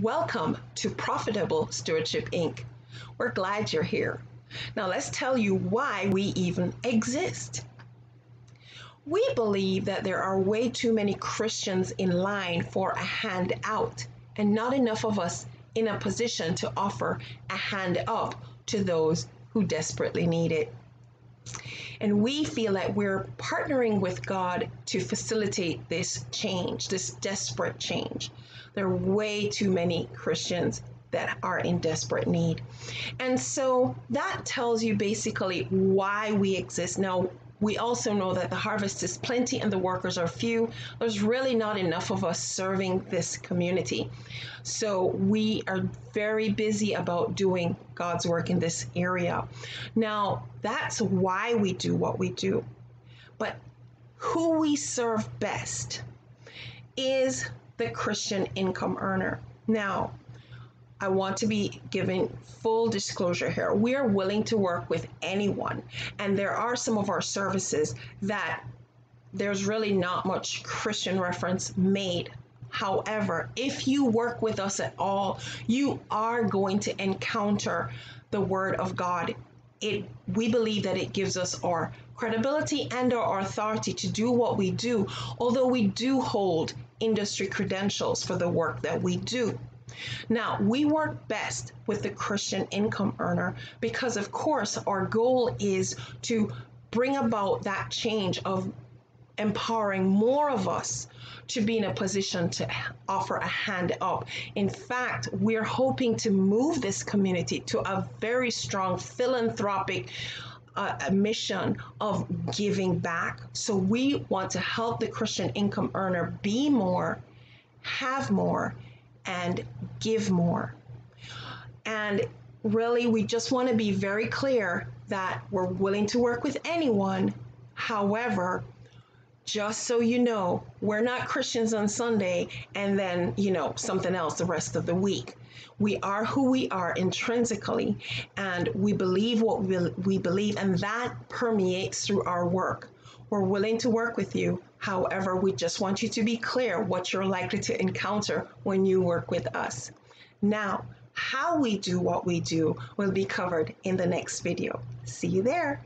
Welcome to Profitable Stewardship Inc. We're glad you're here. Now, let's tell you why we even exist. We believe that there are way too many Christians in line for a handout and not enough of us in a position to offer a hand up to those who desperately need it. And we feel that we're partnering with God to facilitate this change, this desperate change. There are way too many Christians that are in desperate need. And so that tells you basically why we exist. Now, we also know that the harvest is plenty and the workers are few. There's really not enough of us serving this community. So we are very busy about doing God's work in this area. Now, that's why we do what we do. But who we serve best is the Christian income earner. Now, I want to be giving full disclosure here. We are willing to work with anyone, and there are some of our services that there's really not much Christian reference made. However, if you work with us at all, you are going to encounter the Word of God. It, we believe that it gives us our credibility and our authority to do what we do, although we do hold industry credentials for the work that we do. Now, we work best with the Christian income earner because, of course, our goal is to bring about that change of empowering more of us to be in a position to offer a hand up. In fact, we're hoping to move this community to a very strong philanthropic uh, mission of giving back. So we want to help the Christian income earner be more, have more, and give more. And really, we just want to be very clear that we're willing to work with anyone. However, just so you know, we're not Christians on Sunday and then, you know, something else the rest of the week. We are who we are intrinsically, and we believe what we, believe, and that permeates through our work. We're willing to work with you. However, we just want you to be clear what you're likely to encounter when you work with us. Now, how we do what we do will be covered in the next video. See you there.